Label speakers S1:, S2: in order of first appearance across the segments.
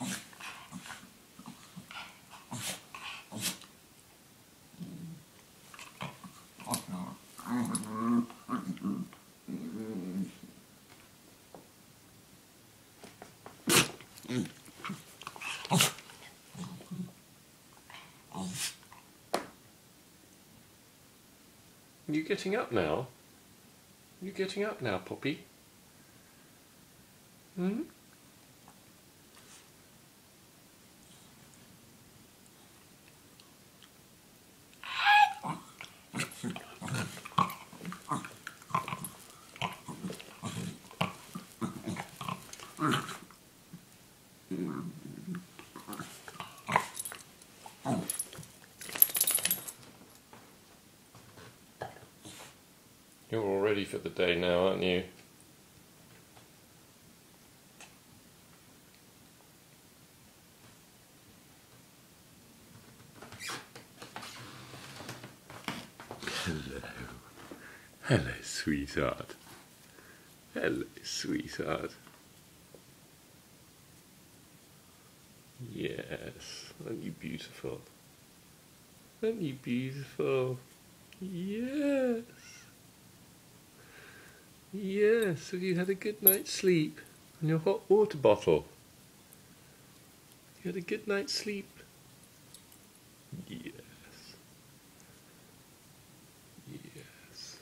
S1: You getting up now? You getting up now, Poppy? Hmm? You're all ready for the day now, aren't you? Hello. Hello, sweetheart. Hello, sweetheart. Yes, aren't you beautiful? Aren't you beautiful? Yes. Yes, have you had a good night's sleep on your hot water bottle? You had a good night's sleep? Yes. Yes.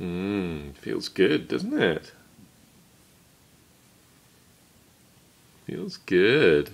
S1: Mmm, feels good, doesn't it? Feels good.